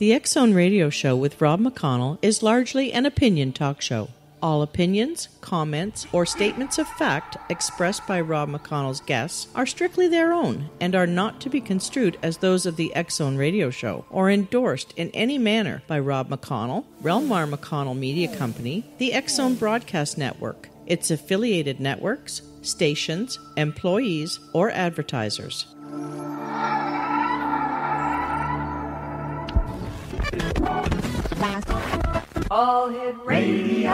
The X Zone Radio Show with Rob McConnell is largely an opinion talk show. All opinions, comments, or statements of fact expressed by Rob McConnell's guests are strictly their own and are not to be construed as those of the X Zone Radio Show or endorsed in any manner by Rob McConnell, Relmar McConnell Media Company, the X Zone Broadcast Network, its affiliated networks, stations, employees, or advertisers. All Hit Radio.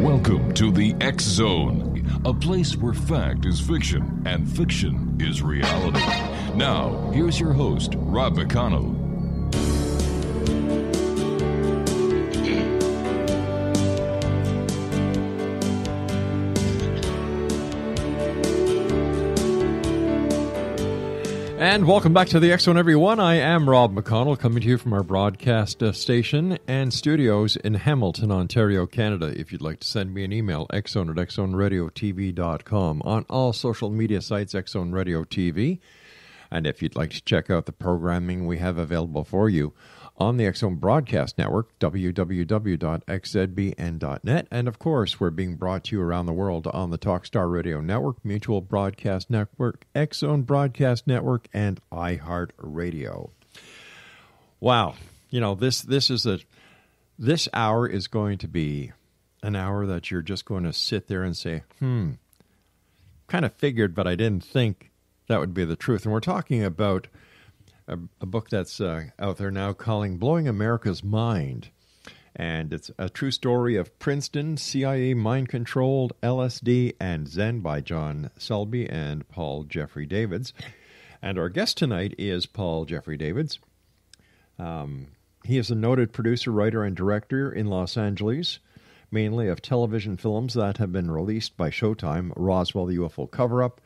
Welcome to the X Zone, a place where fact is fiction and fiction is reality. Now, here's your host, Rob McConnell. And welcome back to the X Zone, everyone. I am Rob McConnell, coming to you from our broadcast uh, station and studios in Hamilton, Ontario, Canada. If you'd like to send me an email, xzone at xzoneradiotv.com. On all social media sites, Xzone Radio TV. And if you'd like to check out the programming we have available for you on the Zone Broadcast Network, www.xzbn.net. And of course, we're being brought to you around the world on the Talkstar Radio Network, Mutual Broadcast Network, Zone Broadcast Network, and iHeartRadio. Wow, you know this this is a this hour is going to be an hour that you're just going to sit there and say, hmm, kind of figured, but I didn't think that would be the truth. And we're talking about a, a book that's uh, out there now calling Blowing America's Mind. And it's a true story of Princeton, CIA mind controlled, LSD, and Zen by John Selby and Paul Jeffrey Davids. And our guest tonight is Paul Jeffrey Davids. Um, he is a noted producer, writer, and director in Los Angeles, mainly of television films that have been released by Showtime Roswell, the UFO Cover Up,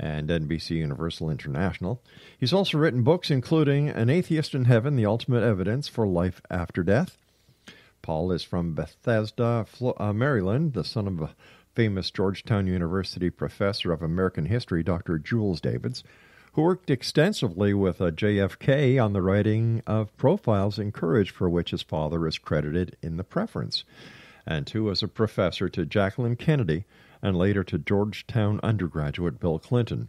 and NBC Universal International. He's also written books including An Atheist in Heaven, The Ultimate Evidence for Life After Death. Paul is from Bethesda, uh, Maryland, the son of a famous Georgetown University professor of American history, Dr. Jules Davids, who worked extensively with uh, JFK on the writing of profiles in courage for which his father is credited in the preference, and who was a professor to Jacqueline Kennedy and later to Georgetown undergraduate Bill Clinton.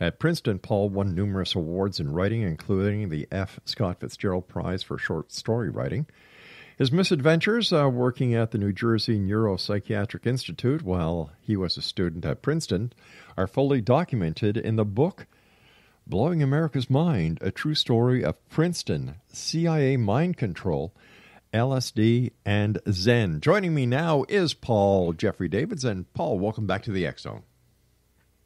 At Princeton, Paul won numerous awards in writing, including the F. Scott Fitzgerald Prize for Short Story Writing. His misadventures uh, working at the New Jersey Neuropsychiatric Institute while he was a student at Princeton are fully documented in the book Blowing America's Mind A True Story of Princeton CIA Mind Control LSD, and Zen. Joining me now is Paul Jeffrey Davids. And Paul, welcome back to the X Zone.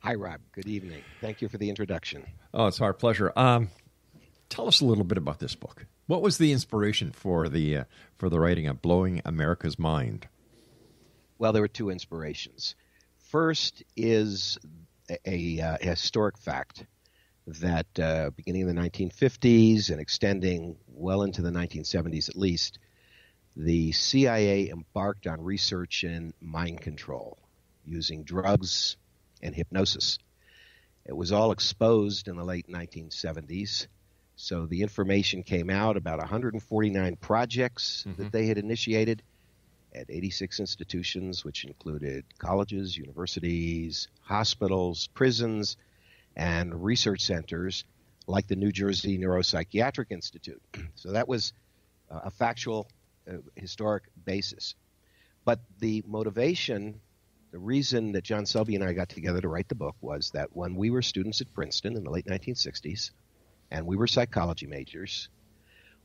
Hi, Rob. Good evening. Thank you for the introduction. Oh, it's our pleasure. Um, tell us a little bit about this book. What was the inspiration for the uh, for the writing of "Blowing America's Mind"? Well, there were two inspirations. First is a, a, uh, a historic fact that uh, beginning in the 1950s and extending well into the 1970s at least, the CIA embarked on research in mind control using drugs and hypnosis. It was all exposed in the late 1970s. So the information came out about 149 projects mm-hmm. that they had initiated at 86 institutions, which included colleges, universities, hospitals, prisons, and research centers like the New Jersey Neuropsychiatric Institute. so that was a factual uh, historic basis. But the motivation, the reason that John Selby and I got together to write the book was that when we were students at Princeton in the late 1960s, and we were psychology majors,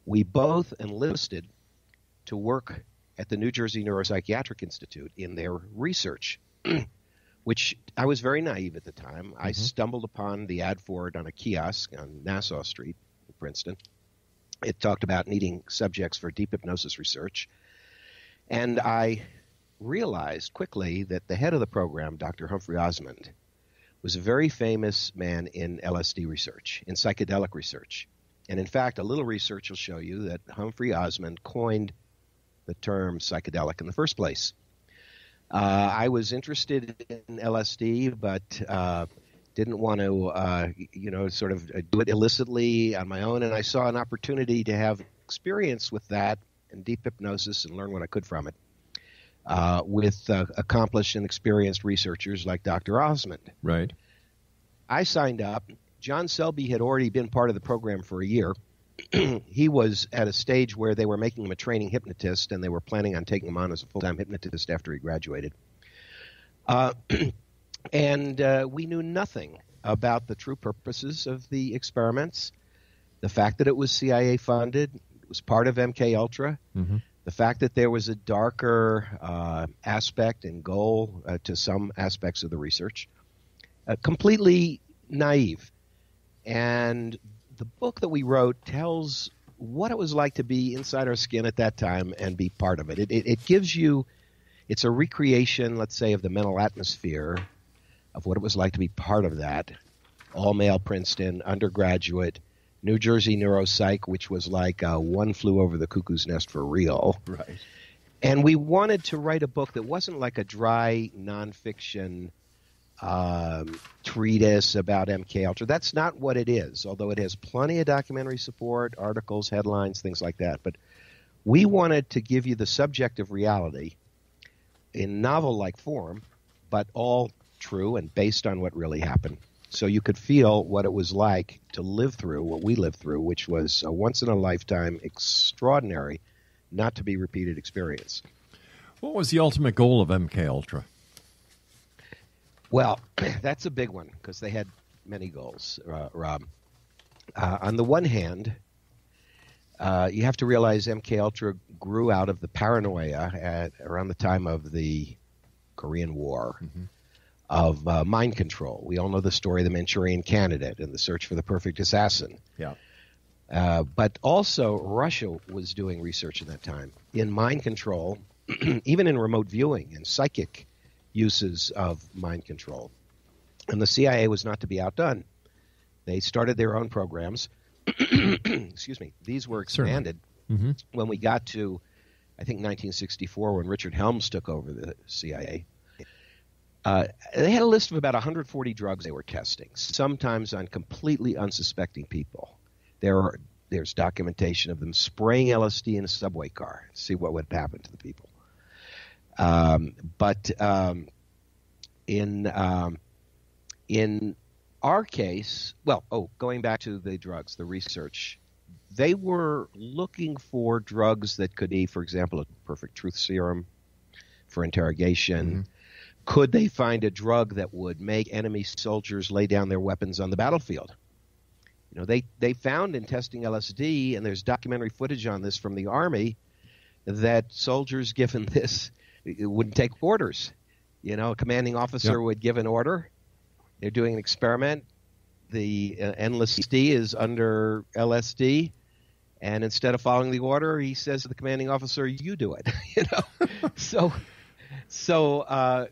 we both enlisted to work at the New Jersey Neuropsychiatric Institute in their research, which I was very naive at the time. Mm-hmm. I stumbled upon the ad for it on a kiosk on Nassau Street in Princeton it talked about needing subjects for deep hypnosis research. And I realized quickly that the head of the program, Dr. Humphry Osmond, was a very famous man in LSD research, in psychedelic research. And in fact, a little research will show you that Humphry Osmond coined the term psychedelic in the first place. Uh, I was interested in LSD, but uh, didn't want to, uh, you know, sort of do it illicitly on my own. And I saw an opportunity to have experience with that and deep hypnosis and learn what I could from it uh, with uh, accomplished and experienced researchers like Dr. Osmond. Right. I signed up. John Selby had already been part of the program for a year. he was at a stage where they were making him a training hypnotist, and they were planning on taking him on as a full time hypnotist after he graduated. Uh, and uh, we knew nothing about the true purposes of the experiments, the fact that it was CIA funded, it was part of MK Ultra, Mhm. the fact that there was a darker uh, aspect and goal uh, to some aspects of the research, uh, completely naive. And the book that we wrote tells what it was like to be inside our skin at that time and be part of it. It, it, it gives you, it's a recreation, let's say, of the mental atmosphere of what it was like to be part of that. All male Princeton, undergraduate, New Jersey neuropsych, which was like uh, one flew over the cuckoo's nest for real. Right. And we wanted to write a book that wasn't like a dry nonfiction um, treatise about MK Ultra. That's not what it is. Although it has plenty of documentary support, articles, headlines, things like that. But we wanted to give you the subjective reality in novel-like form, but all true and based on what really happened. So you could feel what it was like to live through what we lived through, which was a once in a lifetime, extraordinary, not to be repeated experience. What was the ultimate goal of MK Ultra? Well, that's a big one because they had many goals, uh, Rob. Uh, on the one hand, uh, you have to realize MK Ultra grew out of the paranoia at around the time of the Korean War of uh, mind control. We all know the story of the Manchurian Candidate and the search for the perfect assassin. Yeah. Uh, but also, Russia was doing research at that time in mind control, even in remote viewing and psychic uses of mind control. And the CIA was not to be outdone. They started their own programs. Excuse me. These were expanded Mm-hmm. when we got to, I think, 1964, when Richard Helms took over the CIA. Uh, they had a list of about 140 drugs they were testing, sometimes on completely unsuspecting people. There are, there's documentation of them spraying LSD in a subway car see what would happen to the people. Um, but um, in um, in our case, well, oh, going back to the drugs, the research, they were looking for drugs that could be, for example, a perfect truth serum for interrogation. Could they find a drug that would make enemy soldiers lay down their weapons on the battlefield? You know, they, they found in testing LSD, and there's documentary footage on this from the Army, that soldiers given this wouldn't take orders. You know, a commanding officer Yep. would give an order. They're doing an experiment. The uh, enlistee is under LSD, and instead of following the order, he says to the commanding officer, "You do it." you know, so so uh,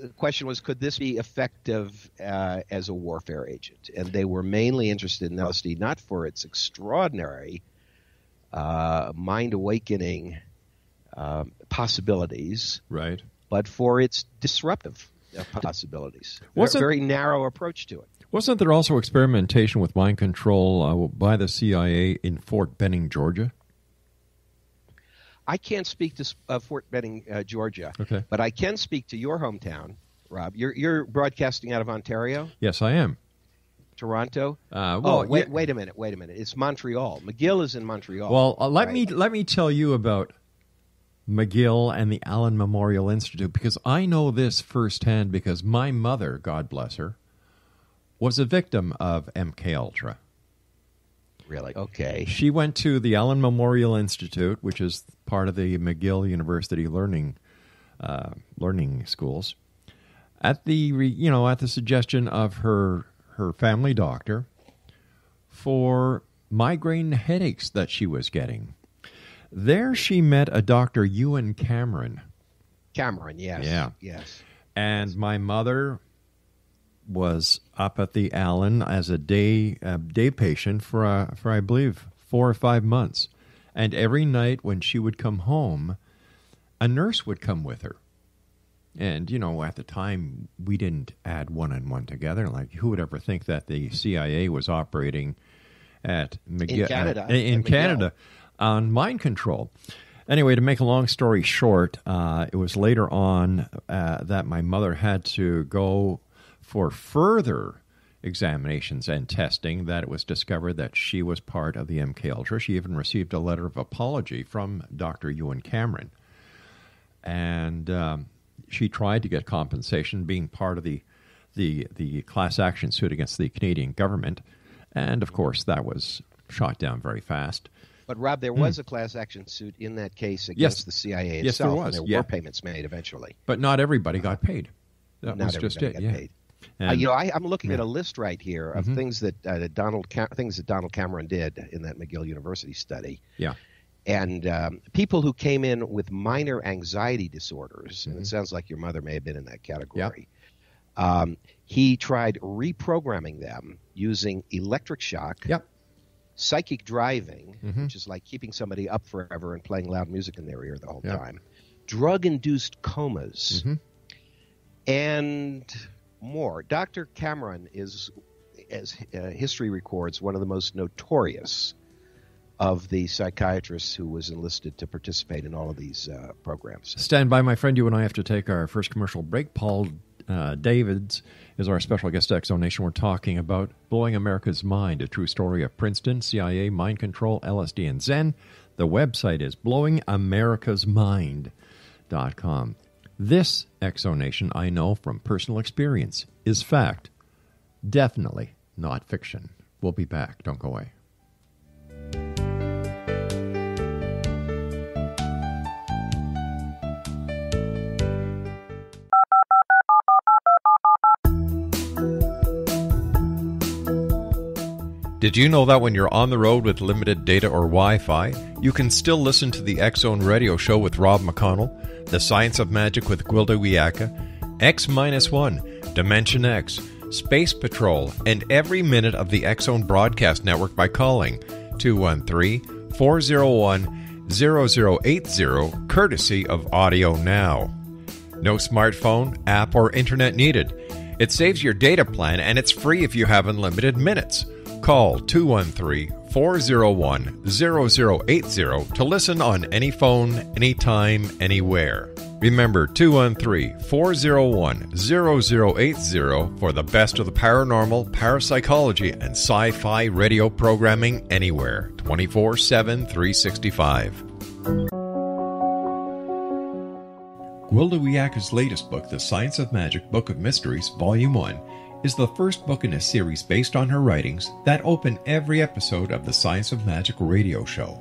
the question was, could this be effective uh, as a warfare agent? And they were mainly interested in LSD, not for its extraordinary uh, mind awakening um, possibilities, Right. but for its disruptive uh, possibilities. What's a very narrow approach to it. Wasn't there also experimentation with mind control uh, by the CIA in Fort Benning, Georgia? I can't speak to uh, Fort Benning, uh, Georgia, Okay. but I can speak to your hometown, Rob. You're, you're broadcasting out of Ontario, Yes, I am. Toronto. Uh, well, oh, wait, yeah- wait a minute, wait a minute. It's Montreal. McGill is in Montreal. Well, uh, let right? me let me tell you about McGill and the Allen Memorial Institute because I know this firsthand because my mother, God bless her, was a victim of MK Ultra. really okay. She went to the Allen Memorial Institute, which is part of the McGill University learning uh, learning schools, at the re- you know at the suggestion of her her family doctor for migraine headaches that she was getting. There, she met a Dr. Ewen Cameron, Cameron, yes, Yeah. yes. and my mother was up at the Allen as a day uh, day patient for uh, for I believe four or five months, and every night when she would come home, a nurse would come with her, And, you know, at the time, we didn't add one and one together. Like, who would ever think that the CIA was operating at In Canada, uh, in at Canada on mind control? Anyway, to make a long story short, uh, it was later on uh, that my mother had to go for further examinations and testing that it was discovered that she was part of the MK Ultra. She even received a letter of apology from Dr. Ewen Cameron, and um, she tried to get compensation, being part of the the the class action suit against the Canadian government, and of course that was shot down very fast. But Rob, there was a class action suit in that case against yes. the CIA Yes, there was, and there yeah. were payments made eventually. But not everybody got paid. That Not was just it. Yeah. paid. Uh, you know, I, I'm looking at a list right here of Mhm. things that uh, Donald Cam- things that Donald Cameron did in that McGill University study, yeah. and um, people who came in with minor anxiety disorders, Mm-hmm. and it sounds like your mother may have been in that category. Um, he tried reprogramming them using electric shock, Yep. psychic driving, Mhm. which is like keeping somebody up forever and playing loud music in their ear the whole Yep. time, drug-induced comas, Mhm. and more. Dr. Cameron is, as uh, history records, one of the most notorious of the psychiatrists who was enlisted to participate in all of these uh, programs. Stand by, my friend. You and I have to take our first commercial break. Paul uh, Davids is our special guest at X Zone Nation. We're talking about Blowing America's Mind, a true story of Princeton, CIA, mind control, LSD, and Zen. The website is blowingamericasmind.com. This X Zone Nation, I know from personal experience, is fact. Definitely not fiction. We'll be back. Don't go away. Did you know that when you're on the road with limited data or Wi Fi, you can still listen to the Zone radio show with Rob McConnell, The Science of Magic with Gwilda Wiyaka, X 1, Dimension X, Space Patrol, and every minute of the Zone broadcast network by calling 213 401 0080, courtesy of Audio Now. No smartphone, app, or internet needed. It saves your data plan and it's free if you have unlimited minutes. Call 213 401 0080 to listen on any phone, anytime, anywhere. Remember 213 401 0080 for the best of the paranormal, parapsychology, and sci fi radio programming anywhere 24 7 365. Gwilda latest book, The Science of Magic Book of Mysteries, Volume 1, is the first book in a series based on her writings that open every episode of the Science of Magic radio show.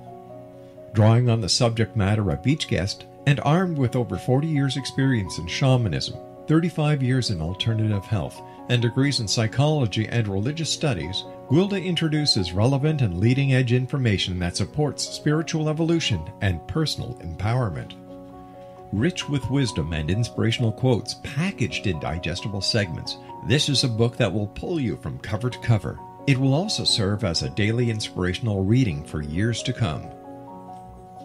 Drawing on the subject matter of each guest and armed with over 40 years' experience in shamanism, 35 years in alternative health, and degrees in psychology and religious studies, Gwilda introduces relevant and leading edge information that supports spiritual evolution and personal empowerment rich with wisdom and inspirational quotes packaged in digestible segments. This is a book that will pull you from cover to cover. It will also serve as a daily inspirational reading for years to come.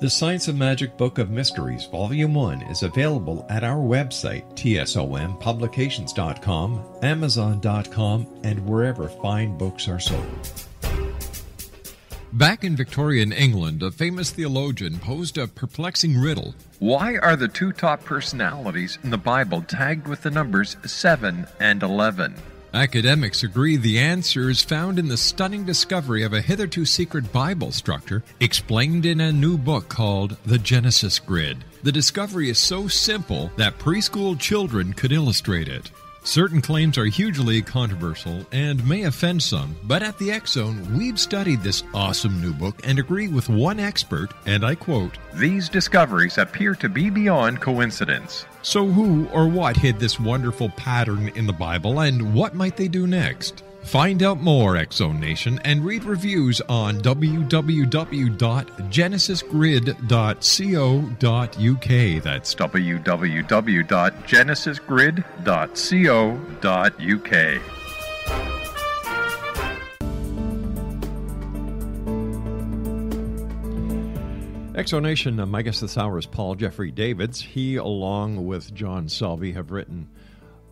The Science of Magic Book of Mysteries, Volume 1, is available at our website, tsompublications.com, amazon.com, and wherever fine books are sold. Back in Victorian England, a famous theologian posed a perplexing riddle. Why are the two top personalities in the Bible tagged with the numbers 7 and 11? Academics agree the answer is found in the stunning discovery of a hitherto secret Bible structure explained in a new book called The Genesis Grid. The discovery is so simple that preschool children could illustrate it. Certain claims are hugely controversial and may offend some, but at the X Zone, we've studied this awesome new book and agree with one expert, and I quote These discoveries appear to be beyond coincidence. So, who or what hid this wonderful pattern in the Bible, and what might they do next? Find out more, Zone Nation, and read reviews on www.genesisgrid.co.uk. That's www.genesisgrid.co.uk. X Zone Nation, my guest this hour is Paul Jeffrey Davids. He, along with John Selby, have written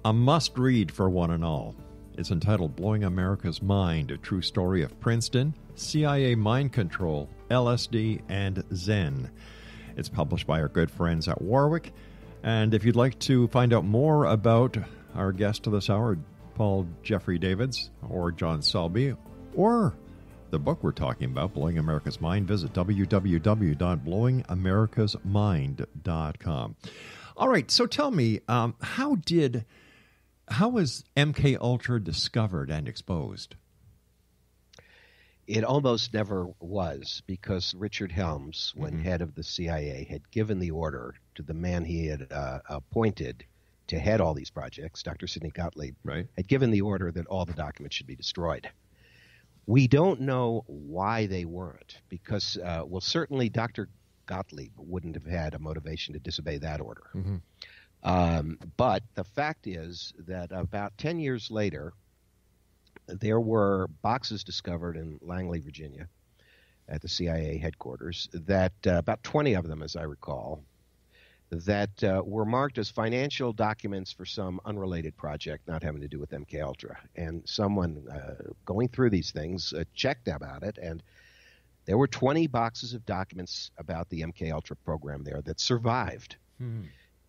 a must read for one and all. It's entitled Blowing America's Mind A True Story of Princeton, CIA Mind Control, LSD, and Zen. It's published by our good friends at Warwick. And if you'd like to find out more about our guest of this hour, Paul Jeffrey Davids or John Selby, or the book we're talking about, Blowing America's Mind, visit www.blowingamericasmind.com. All right, so tell me, um, how did how was MK Ultra discovered and exposed? It almost never was because Richard Helms, when Mhm. head of the CIA, had given the order to the man he had uh, appointed to head all these projects, Dr. Sidney Gottlieb, Right. had given the order that all the documents should be destroyed. We don't know why they weren't, because, uh, well, certainly Dr. Gottlieb wouldn't have had a motivation to disobey that order. Mhm. Um, but the fact is that about 10 years later, there were boxes discovered in Langley, Virginia, at the CIA headquarters, that uh, about 20 of them, as I recall, that uh, were marked as financial documents for some unrelated project not having to do with MK Ultra. And someone uh, going through these things uh, checked about it, and there were 20 boxes of documents about the MK Ultra program there that survived.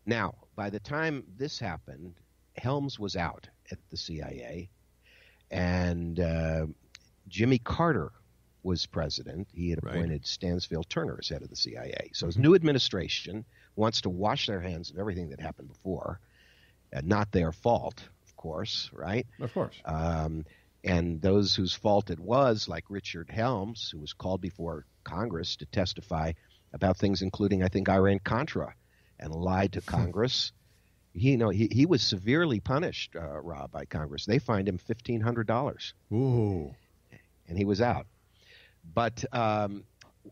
Now, by the time this happened, Helms was out at the CIA, and uh, Jimmy Carter was president. He had Right. appointed Stansfield Turner as head of the CIA. So his new administration wants to wash their hands of everything that happened before. Uh, not their fault, of course, right? Of course. Um, and those whose fault it was, like Richard Helms, who was called before Congress to testify about things, including, I think, Iran Contra, and lied to Congress. He, you know, he, he was severely punished, uh, Rob, by Congress. They fined him fifteen hundred dollars, Ooh. and he was out. But um,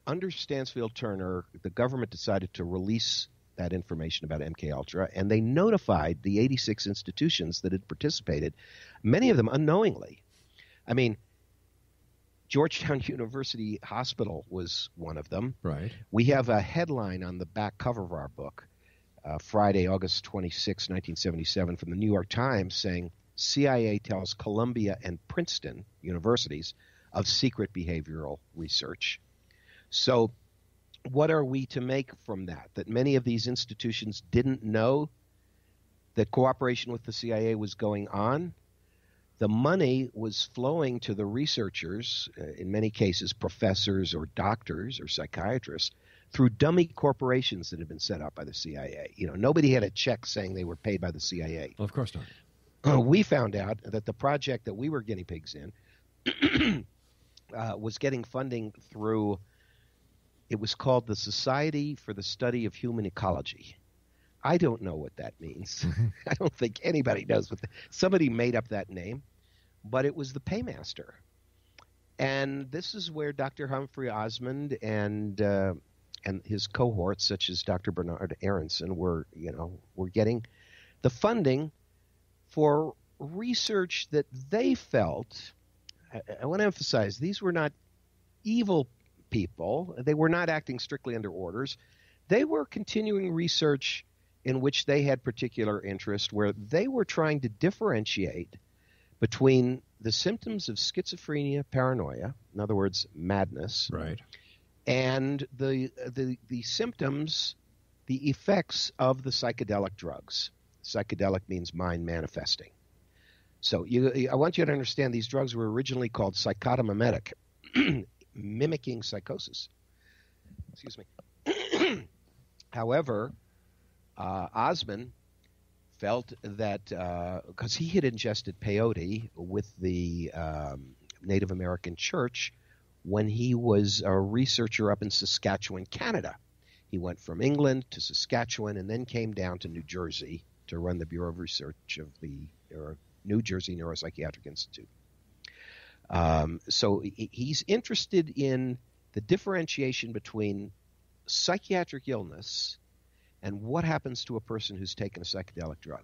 under Stansfield Turner, the government decided to release that information about MK Ultra, and they notified the 86 institutions that had participated, many of them unknowingly. I mean, Georgetown University Hospital was one of them. Right. We have a headline on the back cover of our book, uh, Friday, August 26, 1977, from the New York Times saying CIA tells Columbia and Princeton universities of secret behavioral research. So, what are we to make from that? That many of these institutions didn't know that cooperation with the CIA was going on? the money was flowing to the researchers, uh, in many cases professors or doctors or psychiatrists, through dummy corporations that had been set up by the CIA. You know, nobody had a check saying they were paid by the CIA. Well, of course not. Uh, we found out that the project that we were guinea pigs in uh, was getting funding through. It was called the Society for the Study of Human Ecology. I don't know what that means. I don't think anybody knows what. The, somebody made up that name, but it was the paymaster. And this is where Dr. Humphry Osmond and uh, and his cohorts, such as Dr. Bernard Aaronson, were you know were getting the funding for research that they felt. I, I want to emphasize these were not evil people. They were not acting strictly under orders. They were continuing research in which they had particular interest, where they were trying to differentiate between the symptoms of schizophrenia, paranoia, in other words, madness, Right. And the the the symptoms, the effects of the psychedelic drugs. Psychedelic means mind manifesting. So you, I want you to understand these drugs were originally called psychotomimetic, mimicking psychosis. Excuse me. However, uh, Osmond felt that because he had ingested peyote with the um, Native American Church when he was a researcher up in Saskatchewan, Canada. He went from England to Saskatchewan and then came down to New Jersey to run the Bureau of Research of the New Jersey Neuropsychiatric Institute. Um, so he's interested in the differentiation between psychiatric illness and what happens to a person who's taken a psychedelic drug.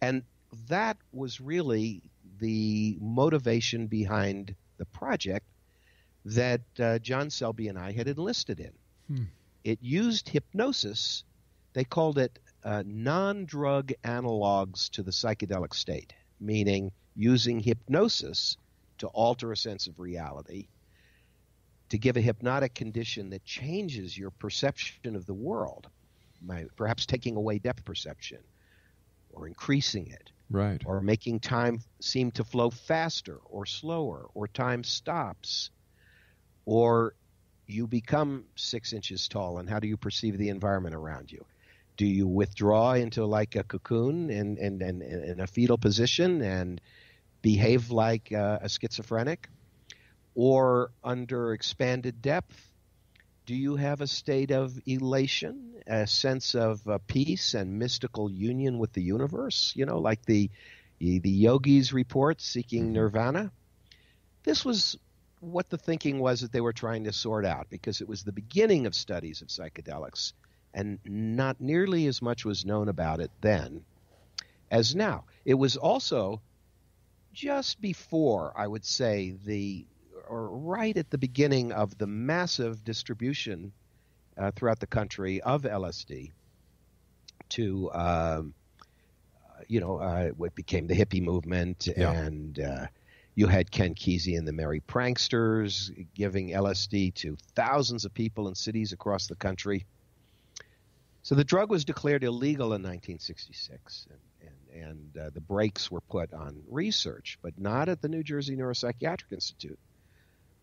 And that was really the motivation behind the project that uh, John Selby and I had enlisted in. it used hypnosis. They called it uh, non drug analogs to the psychedelic state, meaning using hypnosis to alter a sense of reality, to give a hypnotic condition that changes your perception of the world, perhaps taking away depth perception or increasing it. Right. Or making time seem to flow faster or slower, or time stops, or you become six inches tall, and how do you perceive the environment around you? Do you withdraw into like a cocoon and in, in, in, in, a fetal position and behave like uh, a schizophrenic? Or under expanded depth, do you have a state of elation, a sense of uh, peace and mystical union with the universe? You know, like the the yogis report seeking mm-hmm. nirvana. This was what the thinking was that they were trying to sort out because it was the beginning of studies of psychedelics and not nearly as much was known about it then as now. It was also just before, I would say, the or right at the beginning of the massive distribution uh, throughout the country of LSD to, um, uh, you know, uh, what became the hippie movement. Yeah. And uh, you had Ken Kesey and the Merry Pranksters giving LSD to thousands of people in cities across the country. So the drug was declared illegal in 1966, and, and, and uh, the brakes were put on research, but not at the New Jersey Neuropsychiatric Institute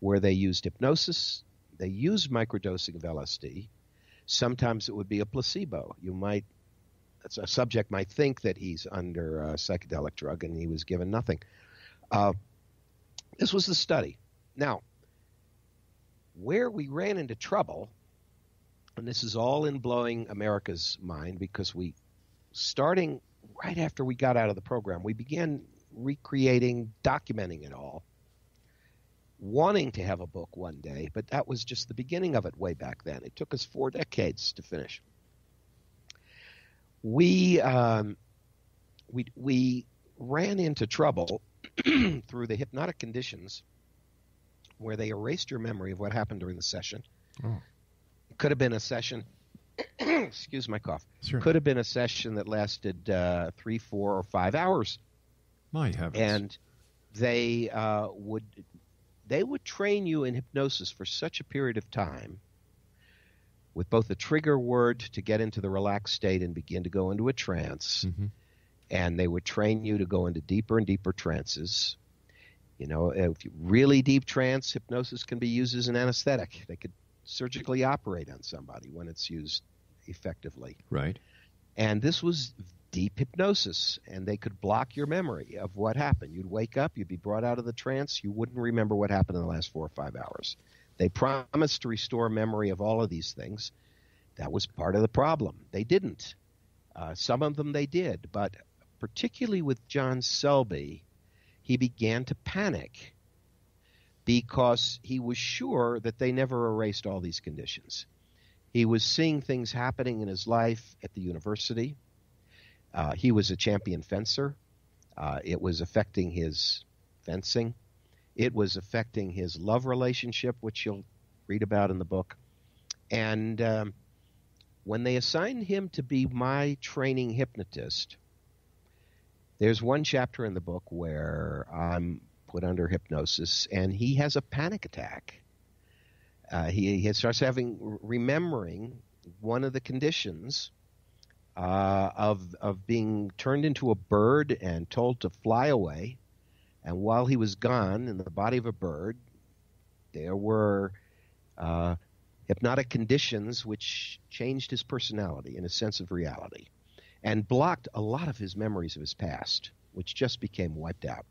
where they used hypnosis, they used microdosing of LSD. Sometimes it would be a placebo. You might, a subject might think that he's under a psychedelic drug and he was given nothing. Uh, this was the study. Now, where we ran into trouble, and this is all in blowing America's mind because we, starting right after we got out of the program, we began recreating, documenting it all wanting to have a book one day, but that was just the beginning of it way back then. It took us four decades to finish. We um, we we ran into trouble through the hypnotic conditions where they erased your memory of what happened during the session. Oh. It could have been a session. excuse my cough. Sure. Could have been a session that lasted uh, three, four, or five hours. My heavens! And they uh, would they would train you in hypnosis for such a period of time with both a trigger word to get into the relaxed state and begin to go into a trance. Mm-hmm. And they would train you to go into deeper and deeper trances. You know, if you really deep trance, hypnosis can be used as an anesthetic. They could surgically operate on somebody when it's used effectively. Right. And this was deep hypnosis and they could block your memory of what happened. You'd wake up, you'd be brought out of the trance, you wouldn't remember what happened in the last four or five hours. They promised to restore memory of all of these things. That was part of the problem. They didn't. Uh, some of them they did, but particularly with John Selby, he began to panic because he was sure that they never erased all these conditions. He was seeing things happening in his life at the university uh, he was a champion fencer. Uh, it was affecting his fencing. It was affecting his love relationship, which you'll read about in the book. And um, when they assigned him to be my training hypnotist, there's one chapter in the book where I'm put under hypnosis and he has a panic attack. Uh, he, he starts having remembering one of the conditions uh, of of being turned into a bird and told to fly away. And while he was gone in the body of a bird, there were uh, hypnotic conditions which changed his personality and his sense of reality, and blocked a lot of his memories of his past, which just became wiped out.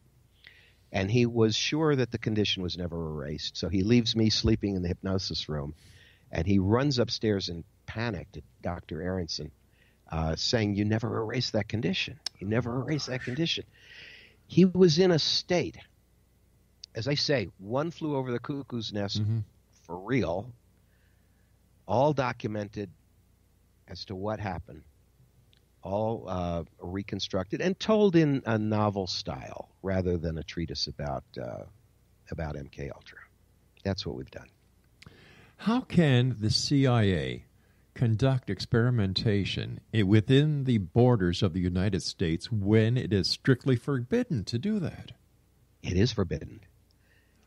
And he was sure that the condition was never erased, so he leaves me sleeping in the hypnosis room, and he runs upstairs in panic to Dr. Aaronson uh, saying you never erase that condition. You never erase that condition. He was in a state, as I say, one flew over the cuckoo's nest mm-hmm. for real, all documented as to what happened, all uh, reconstructed and told in a novel style rather than a treatise about uh, about MK Ultra. That's what we've done. How can the CIA conduct experimentation within the borders of the United States when it is strictly forbidden to do that? It is forbidden.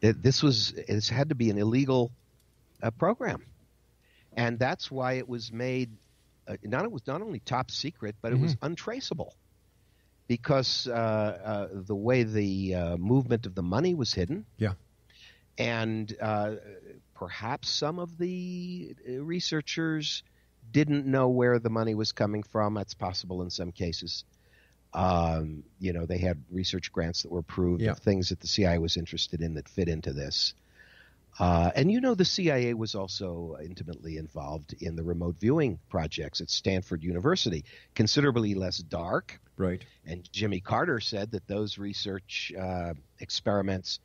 It, this was it's had to be an illegal uh, program, and that's why it was made. Uh, not it was not only top secret, but it mm-hmm. was untraceable because uh, uh, the way the uh, movement of the money was hidden. Yeah. And uh, perhaps some of the uh, researchers didn't know where the money was coming from. That's possible in some cases. Um, you know, they had research grants that were approved yeah. of things that the CIA was interested in that fit into this. Uh, and you know, the CIA was also intimately involved in the remote viewing projects at Stanford University, considerably less dark. Right. And Jimmy Carter said that those research uh, experiments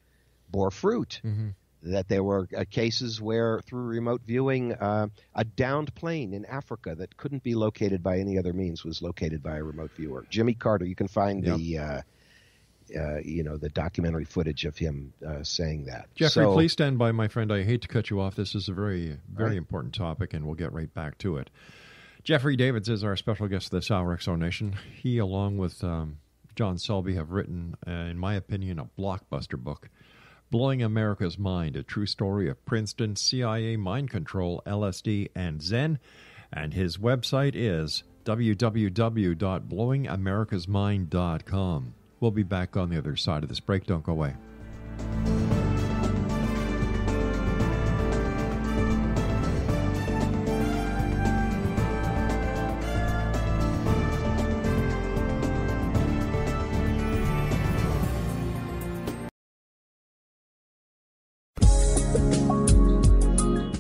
bore fruit. Mm-hmm. That there were uh, cases where, through remote viewing, uh, a downed plane in Africa that couldn't be located by any other means was located by a remote viewer. Jimmy Carter, you can find yep. the uh, you know the documentary footage of him uh, saying that. Jeffrey, so, please stand by, my friend. I hate to cut you off. This is a very, very right. important topic, and we'll get right back to it. Jeffrey Davids is our special guest this hour, X Zone Nation. He, along with um, John Selby, have written, uh, in my opinion, a blockbuster book. Blowing America's Mind, a true story of Princeton, CIA mind control, LSD, and Zen. And his website is www.blowingamericasmind.com. We'll be back on the other side of this break. Don't go away.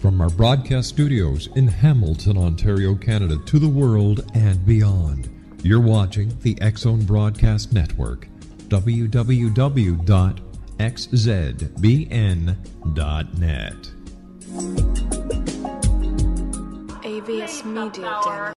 From our broadcast studios in Hamilton, Ontario, Canada, to the world and beyond, you're watching the X Zone Broadcast Network www.xzbn.net. AVS Media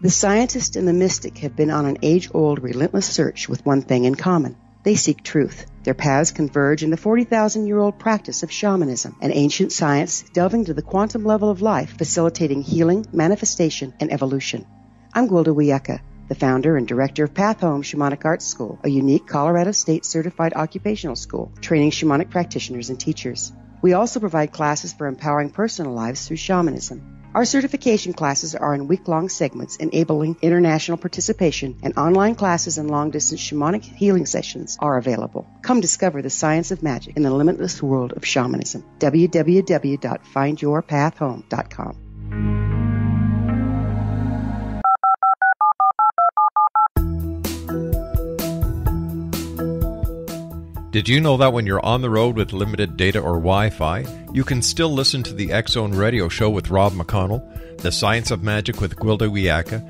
The scientist and the mystic have been on an age old, relentless search with one thing in common they seek truth. Their paths converge in the 40,000 year old practice of shamanism, an ancient science delving to the quantum level of life, facilitating healing, manifestation, and evolution. I'm Gwilda Wiyaka, the founder and director of Path Home Shamanic Arts School, a unique Colorado State certified occupational school training shamanic practitioners and teachers. We also provide classes for empowering personal lives through shamanism. Our certification classes are in week long segments enabling international participation, and online classes and long distance shamanic healing sessions are available. Come discover the science of magic in the limitless world of shamanism. www.findyourpathhome.com. Did you know that when you're on the road with limited data or Wi Fi, you can still listen to the Zone radio show with Rob McConnell, The Science of Magic with Gwilda Wiyaka,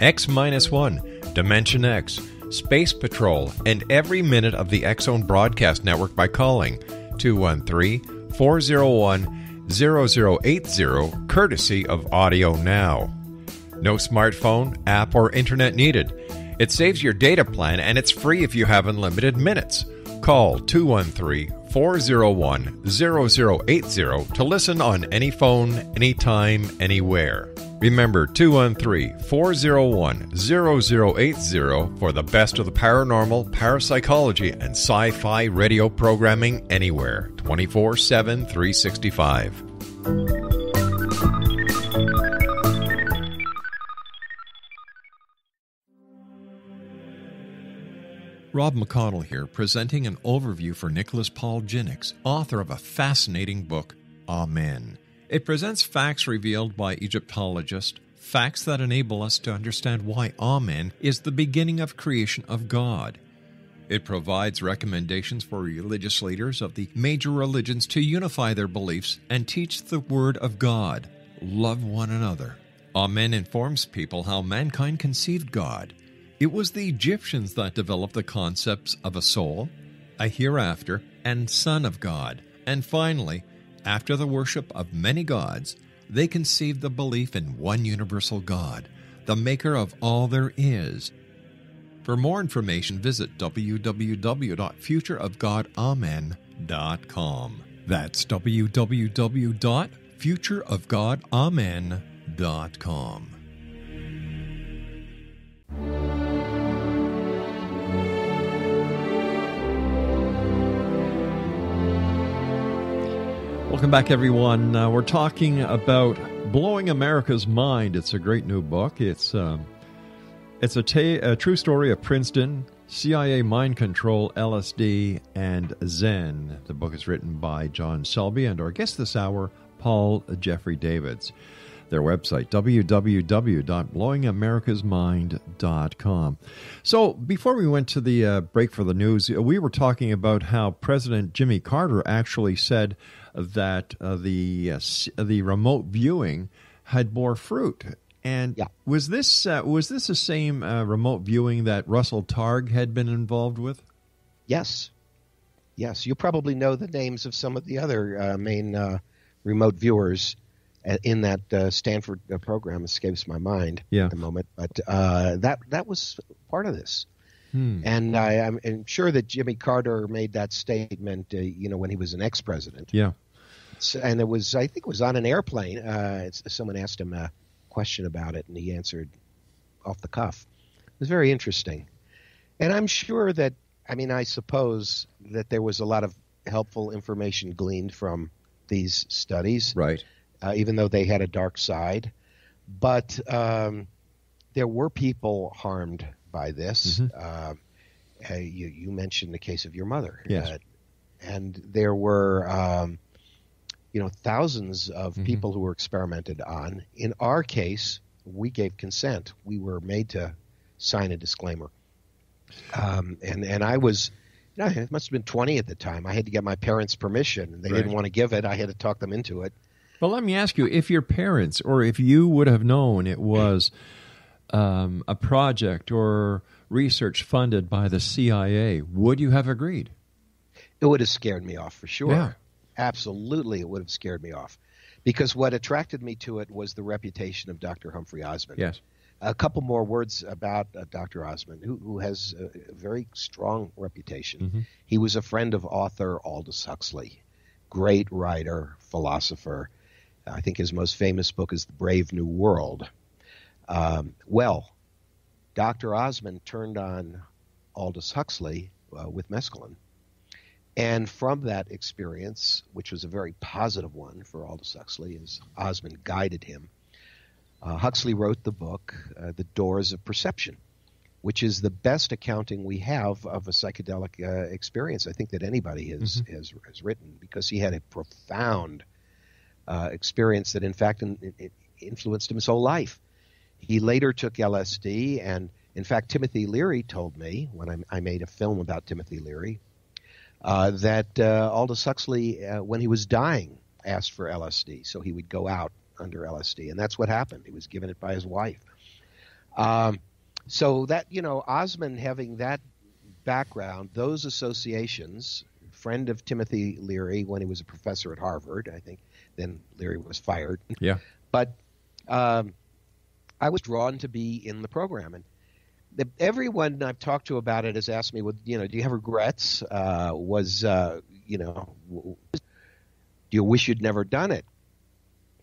X 1, Dimension X, Space Patrol, and every minute of the Zone broadcast network by calling 213 401 0080, courtesy of Audio Now. No smartphone, app, or internet needed. It saves your data plan and it's free if you have unlimited minutes. Call 213 401 0080 to listen on any phone, anytime, anywhere. Remember 213 401 0080 for the best of the paranormal, parapsychology, and sci fi radio programming anywhere 24 7 365. Rob McConnell here, presenting an overview for Nicholas Paul Jennings, author of a fascinating book, Amen. It presents facts revealed by Egyptologists, facts that enable us to understand why Amen is the beginning of creation of God. It provides recommendations for religious leaders of the major religions to unify their beliefs and teach the Word of God. Love one another. Amen informs people how mankind conceived God it was the Egyptians that developed the concepts of a soul, a hereafter, and Son of God. And finally, after the worship of many gods, they conceived the belief in one universal God, the maker of all there is. For more information, visit www.futureofgodamen.com. That's www.futureofgodamen.com. Welcome back, everyone. Uh, we're talking about blowing America's mind. It's a great new book. It's um, it's a, ta- a true story of Princeton, CIA mind control, LSD, and Zen. The book is written by John Selby and our guest this hour, Paul Jeffrey Davids. Their website, www.blowingamericasmind.com. So, before we went to the uh, break for the news, we were talking about how President Jimmy Carter actually said that uh, the uh, the remote viewing had bore fruit. And Yeah. was this uh, was this the same uh, remote viewing that Russell Targ had been involved with? Yes. Yes. You probably know the names of some of the other uh, main uh, remote viewers in that uh, Stanford uh, program. Escapes my mind Yeah. at the moment, but uh, that that was part of this. Hmm. And I, I'm, I'm sure that Jimmy Carter made that statement, uh, you know, when he was an ex-president. Yeah. And it was, I think, it was on an airplane. Uh, it's, someone asked him a question about it, and he answered off the cuff. It was very interesting, and I'm sure that, I mean, I suppose that there was a lot of helpful information gleaned from these studies, Right. uh, even though they had a dark side. But um, there were people harmed by this. Mhm. Uh, uh, you, you mentioned the case of your mother. Yes. Uh, and there were, um, you know, thousands of Mhm. people who were experimented on. In our case, we gave consent. We were made to sign a disclaimer. Um, and, and I was, you know, it must have been 20 at the time. I had to get my parents' permission, and they Right. didn't want to give it. I had to talk them into it. But let me ask you: if your parents, or if you would have known it was um, a project or research funded by the CIA, would you have agreed? It would have scared me off for sure. Yeah. Absolutely, it would have scared me off. Because what attracted me to it was the reputation of Dr. Humphry Osmond. Yes. A couple more words about uh, Dr. Osmond, who, who has a, very strong reputation. Mhm. He was a friend of author Aldous Huxley, great writer, philosopher. I think his most famous book is The Brave New World. Um, well, Dr. Osmond turned on Aldous Huxley uh, with mescaline. And from that experience, which was a very positive one for Aldous Huxley, as Osmond guided him, uh, Huxley wrote the book, uh, The Doors of Perception, which is the best accounting we have of a psychedelic uh, experience I think that anybody has, has, has written because he had a profound uh, experience that, in fact, in, in, influenced him his whole life. He later took LSD, and in fact, Timothy Leary told me when I, I made a film about Timothy Leary that uh, Aldous Huxley, uh, when he was dying, asked for LSD, so he would go out under LSD, and that's what happened. He was given it by his wife. Um, so that you know, Osmond having that background, those associations, friend of Timothy Leary when he was a professor at Harvard, I think. Then Leary was fired, Yeah. but um, I was drawn to be in the program, and the, everyone I've talked to about it has asked me, "Well, you know, do you have regrets? Uh, was uh, you know, do you wish you'd never done it?"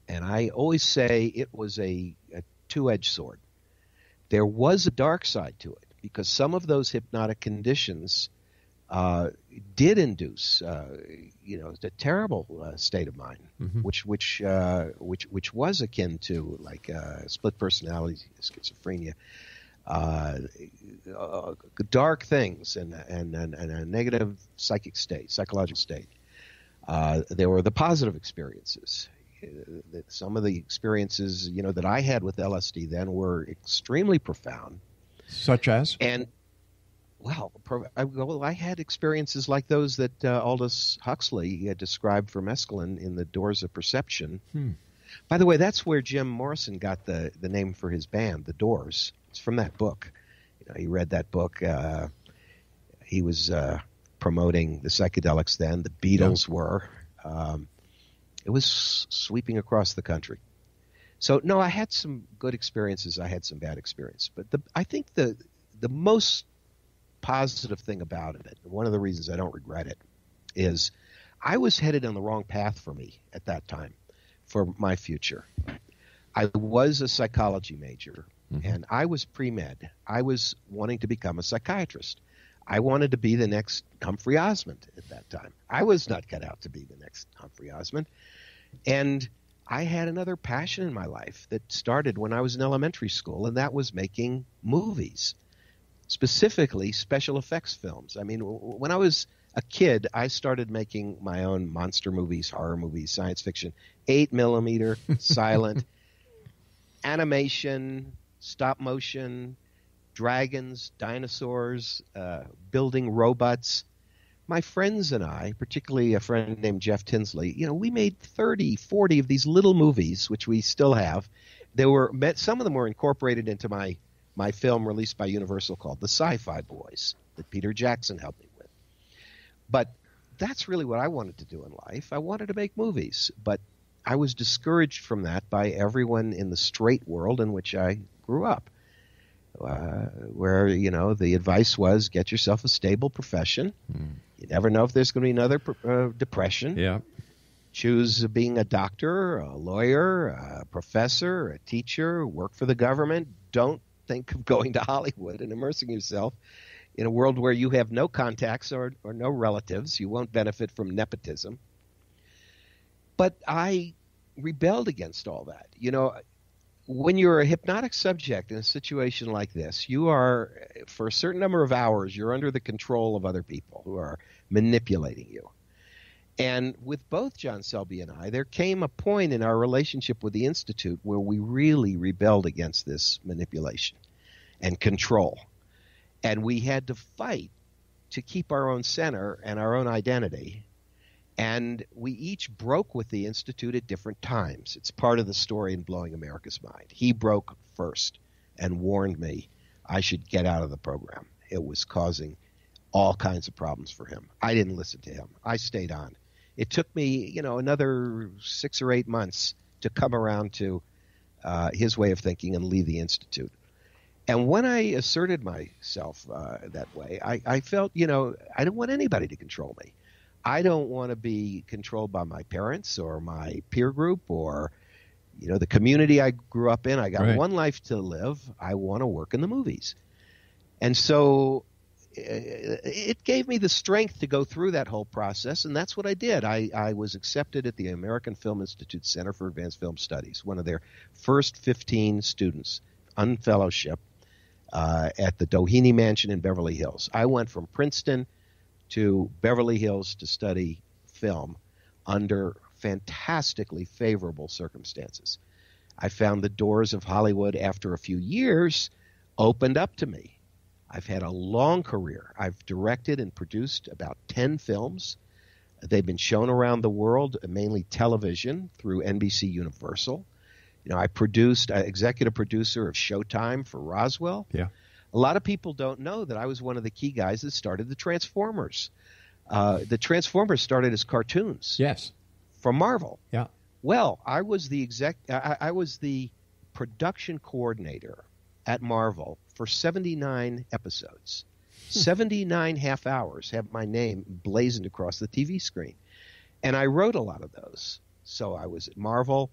And I always say it was a, a two-edged sword. There was a dark side to it because some of those hypnotic conditions uh, did induce, uh, you know, a terrible uh, state of mind, Mhm. which which uh, which which was akin to like uh, split personality schizophrenia, dark things, and and, and and a negative psychic state, psychological state. Uh, there were the positive experiences. Uh, Some of the experiences, you know, that I had with LSD then were extremely profound. Such as? And well, I, well, I had experiences like those that uh, Aldous Huxley had described for mescaline in the Doors of Perception. Hmm. By the way, that's where Jim Morrison got the the name for his band, The Doors. It's from that book. You know, he read that book. Uh, he was uh, promoting the psychedelics then. The Beatles were. Um, it was sweeping across the country. So no, I had some good experiences. I had some bad experiences, but the, I think the the most positive thing about it, one of the reasons I don't regret it, is I was headed on the wrong path for me at that time for my future. I was a psychology major mm-hmm. and I was pre med. I was wanting to become a psychiatrist. I wanted to be the next Humphry Osmond at that time. I was not cut out to be the next Humphry Osmond. And I had another passion in my life that started when I was in elementary school, and that was making movies, specifically special effects films. I mean, when I was a kid, I started making my own monster movies, horror movies, science fiction, eight millimeter, silent, animation, stop motion, dragons, dinosaurs, uh, building robots. My friends and I, particularly a friend named Jeff Tinsley, you know, we made 30, 40 of these little movies, which we still have. They were some of them were incorporated into my my film released by Universal called The Sci-Fi Boys that Peter Jackson helped me with. But that's really what I wanted to do in life. I wanted to make movies, but I was discouraged from that by everyone in the straight world in which I grew up, uh, where you know the advice was get yourself a stable profession. Mm. You never know if there's going to be another uh, depression. Yeah. Choose being a doctor, a lawyer, a professor, a teacher, work for the government. Don't think of going to Hollywood and immersing yourself in a world where you have no contacts or, or no relatives. You won't benefit from nepotism. But I rebelled against all that. You know, when you're a hypnotic subject in a situation like this, you are, for a certain number of hours, you're under the control of other people who are manipulating you. And with both John Selby and I, there came a point in our relationship with the Institute where we really rebelled against this manipulation and control. And we had to fight to keep our own center and our own identity and we each broke with the Institute at different times. It's part of the story in Blowing America's Mind. He broke first and warned me I should get out of the program. It was causing all kinds of problems for him. I didn't listen to him. I stayed on. It took me, you know, another six or eight months to come around to uh, his way of thinking and leave the institute. And when I asserted myself uh, that way, I, I felt, you know, I didn't want anybody to control me. I don't want to be controlled by my parents or my peer group or you know the community I grew up in. I got right. one life to live. I want to work in the movies. And so it gave me the strength to go through that whole process, and that's what I did. I, I was accepted at the American Film Institute Center for Advanced Film Studies, one of their first 15 students, unfellowship, uh, at the Doheny Mansion in Beverly Hills. I went from Princeton – to Beverly Hills to study film under fantastically favorable circumstances. I found the doors of Hollywood after a few years opened up to me. I've had a long career. I've directed and produced about 10 films. They've been shown around the world, mainly television through NBC Universal. You know, I produced, uh, executive producer of Showtime for Roswell. Yeah. A lot of people don't know that I was one of the key guys that started the Transformers. Uh, the Transformers started as cartoons. Yes. From Marvel. Yeah. Well, I was the exec. I, I was the production coordinator at Marvel for 79 episodes. Hmm. 79 half hours have my name blazoned across the TV screen. And I wrote a lot of those. So I was at Marvel.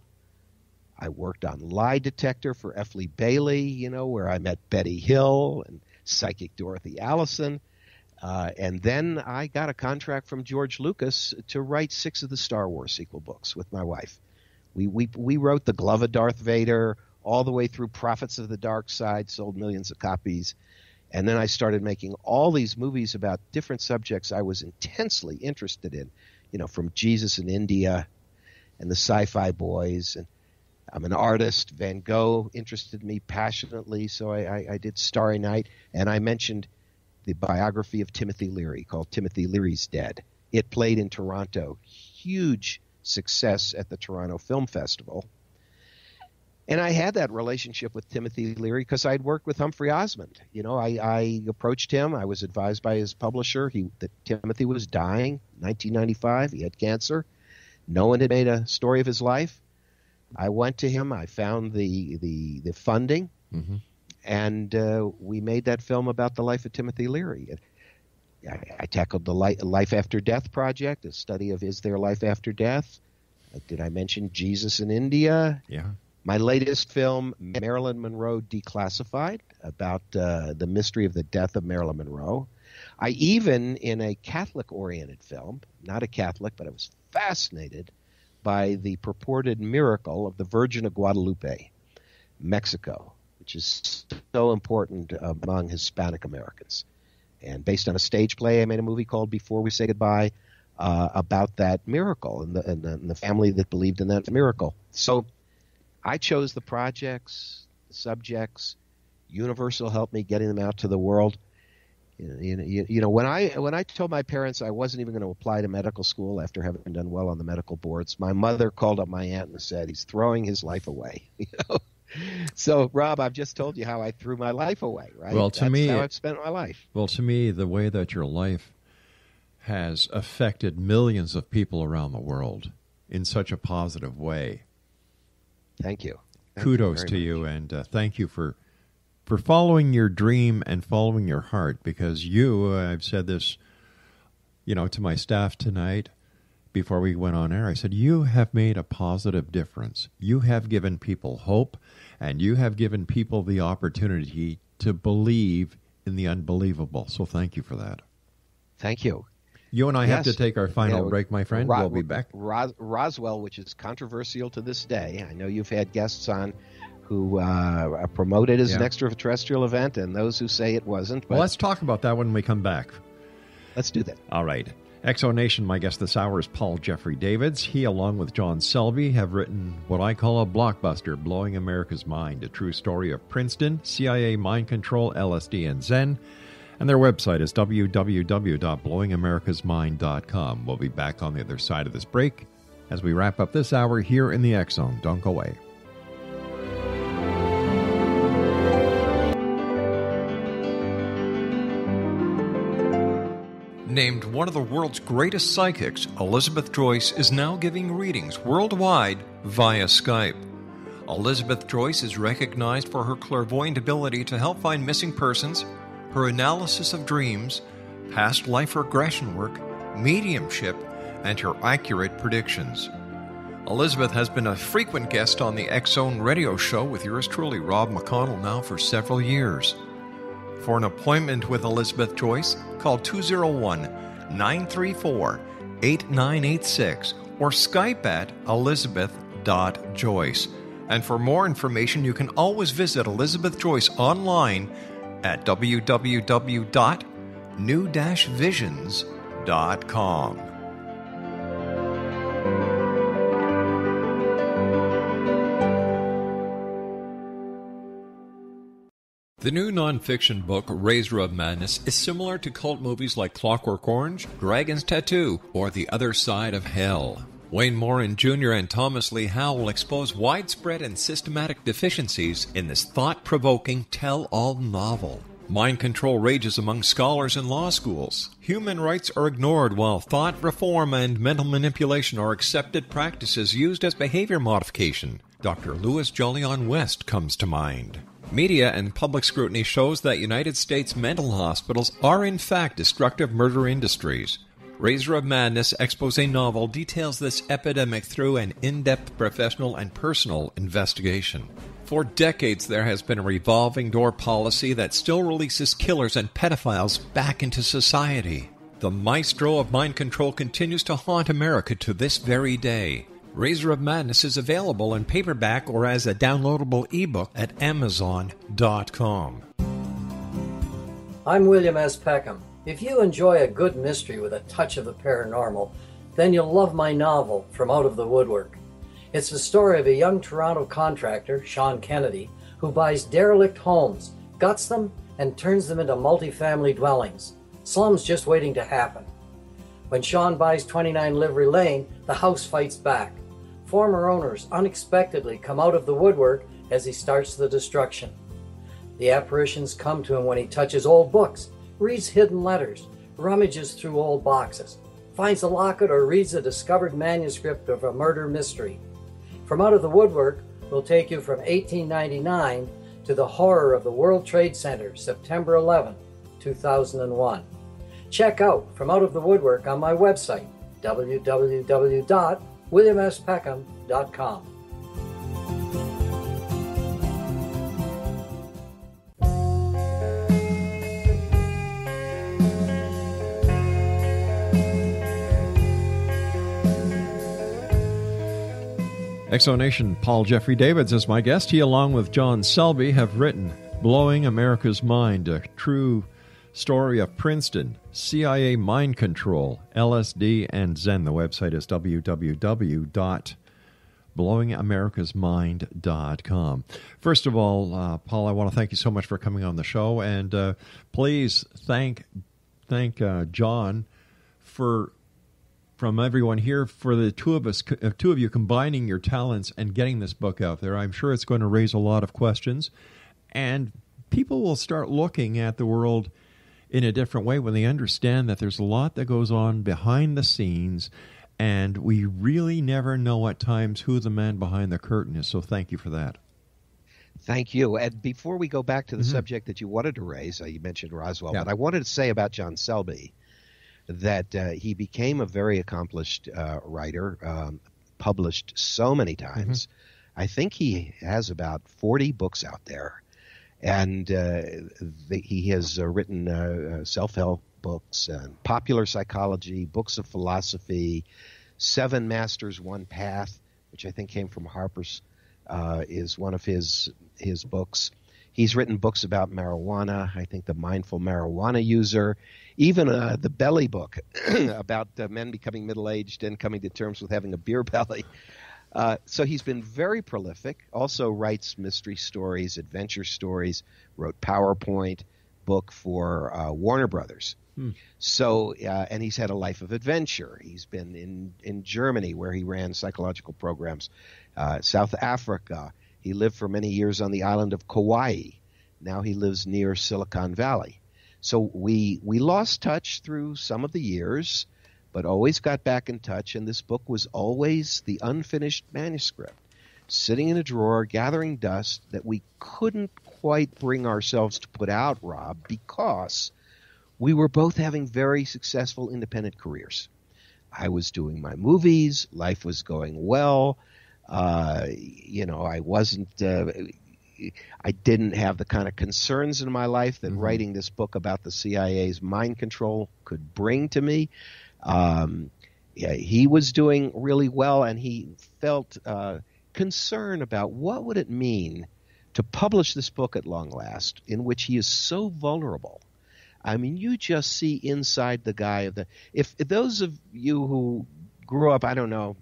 I worked on Lie Detector for F. Bailey, you know, where I met Betty Hill and psychic Dorothy Allison. Uh, and then I got a contract from George Lucas to write six of the Star Wars sequel books with my wife. We, we, we wrote The Glove of Darth Vader all the way through Prophets of the Dark Side, sold millions of copies. And then I started making all these movies about different subjects I was intensely interested in, you know, from Jesus in India and the sci fi boys and I'm an artist. Van Gogh interested me passionately, so I, I, I, did Starry Night, and I mentioned the biography of Timothy Leary called Timothy Leary's Dead. It played in Toronto, huge success at the Toronto Film Festival. And I had that relationship with Timothy Leary because I'd worked with Humphry Osmond. You know, I, I approached him. I was advised by his publisher he, that Timothy was dying, 1995. He had cancer. No one had made a story of his life. I went to him. I found the the the funding, mm-hmm. and uh, we made that film about the life of Timothy Leary. I, I tackled the Life After Death project, a study of is there life after death. Uh, did I mention Jesus in India? Yeah. My latest film, Marilyn Monroe Declassified, about uh, the mystery of the death of Marilyn Monroe. I even, in a Catholic oriented film, not a Catholic, but I was fascinated by the purported miracle of the Virgin of Guadalupe, Mexico, which is so important among Hispanic Americans. And based on a stage play, I made a movie called Before We Say Goodbye uh, about that miracle and the, and the, and the family that believed in that miracle. So I chose the projects, the subjects. Universal helped me getting them out to the world. You you know, when I when I told my parents I wasn't even going to apply to medical school after having done well on the medical boards, my mother called up my aunt and said he's throwing his life away. You know, so Rob, I've just told you how I threw my life away. Right? Well, to That's me, how I've spent my life. Well, to me, the way that your life has affected millions of people around the world in such a positive way. Thank you. Thank Kudos you to much. you, and uh, thank you for for following your dream and following your heart. Because you, I've said this, you know, to my staff tonight before we went on air. I said you have made a positive difference. You have given people hope, and you have given people the opportunity to believe in the unbelievable. So thank you for that. Thank you. You and I have to take our final Yeah, break, my friend. Ro- we'll be back. Ros- Roswell, which is controversial to this day. I know you've had guests on who uh, promoted as an Yeah. extraterrestrial event, and those who say it wasn't. But Well, let's talk about that when we come back. let's do that. All right. X Zone Nation, my guest this hour is Paul Jeffrey Davids. He, along with John Selby, have written what I call a blockbuster, Blowing America's Mind, a true story of Princeton, CIA mind control, LSD, and Zen. And their website is www.blowingamericasmind.com. We'll be back on the other side of this break as we wrap up this hour here in the Zone. Don't go away. Named one of the world's greatest psychics, Elizabeth Joyce is now giving readings worldwide via Skype. Elizabeth Joyce is recognized for her clairvoyant ability to help find missing persons, her analysis of dreams, past life regression work, mediumship, and her accurate predictions. Elizabeth has been a frequent guest on the Zone radio show with yours truly, Rob McConnell, now for several years. For an appointment with Elizabeth Joyce, call 201 934 8986 or Skype at elizabeth.joyce. And for more information, you can always visit Elizabeth Joyce online at www.new-visions.com. The new nonfiction book, Razor of Madness, is similar to cult movies like Clockwork Orange, Dragon's Tattoo, or The Other Side of Hell. Wayne Morin Jr. and Thomas Lee Howe will expose widespread and systematic deficiencies in this thought provoking tell all novel. Mind control rages among scholars and law schools. Human rights are ignored while thought reform and mental manipulation are accepted practices used as behavior modification. Dr. Louis Jolyon West comes to mind. Media and public scrutiny shows that United States mental hospitals are in fact destructive murder industries. Razor of Madness expose novel details this epidemic through an in-depth professional and personal investigation. For decades there has been a revolving door policy that still releases killers and pedophiles back into society. The maestro of mind control continues to haunt America to this very day. Razor of Madness is available in paperback or as a downloadable ebook at Amazon.com. I'm William S. Peckham. If you enjoy a good mystery with a touch of the paranormal, then you'll love my novel, From Out of the Woodwork. It's the story of a young Toronto contractor, Sean Kennedy, who buys derelict homes, guts them, and turns them into multifamily dwellings. Slums just waiting to happen. When Sean buys 29 Livery Lane, the house fights back. Former owners unexpectedly come out of the woodwork as he starts the destruction. The apparitions come to him when he touches old books, reads hidden letters, rummages through old boxes, finds a locket, or reads a discovered manuscript of a murder mystery. From Out of the Woodwork will take you from 1899 to the horror of the World Trade Center, September 11, 2001. Check out From Out of the Woodwork on my website, www.williamspeckham.com. X Zone Nation Paul Jeffrey Davids is my guest. He, along with John Selby, have written Blowing America's Mind, a true story of Princeton, CIA mind control, LSD, and Zen. The website is www.blowingamericasmind.com. First of all, uh, Paul, I want to thank you so much for coming on the show, and uh, please thank thank uh, John for from everyone here for the two of us, uh, two of you combining your talents and getting this book out there. I'm sure it's going to raise a lot of questions, and people will start looking at the world in a different way when they understand that there's a lot that goes on behind the scenes, and we really never know at times who the man behind the curtain is. So, thank you for that. Thank you. And before we go back to the Mhm. subject that you wanted to raise, uh, you mentioned Roswell, Yeah. but I wanted to say about John Selby that uh, he became a very accomplished uh, writer, um, published so many times. I think he has about 40 books out there. And uh, the, he has uh, written uh, uh, self help books, popular psychology, books of philosophy, Seven Masters, One Path, which I think came from Harper's, is one of his his books. He's written books about marijuana. I think the mindful marijuana user, even uh, the belly book about uh, men becoming middle aged and coming to terms with having a beer belly. Uh, so he's been very prolific. Also writes mystery stories, adventure stories. Wrote PowerPoint book for uh, Warner Brothers. So, uh, and he's had a life of adventure. He's been in, in Germany where he ran psychological programs, uh, South Africa. He lived for many years on the island of Kauai. Now he lives near Silicon Valley. So we we lost touch through some of the years, but always got back in touch. And this book was always the unfinished manuscript, sitting in a drawer, gathering dust that we couldn't quite bring ourselves to put out, Rob, because we were both having very successful independent careers. I was doing my movies, life was going well. Uh, you know, I wasn't, uh, I didn't have the kind of concerns in my life that writing this book about the CIA's mind control could bring to me. Um, yeah, he was doing really well, and he felt uh, concern about what would it mean to publish this book at long last, in which he is so vulnerable. I mean, you just see inside the guy of the. If, if those of you who grew up, I don't know,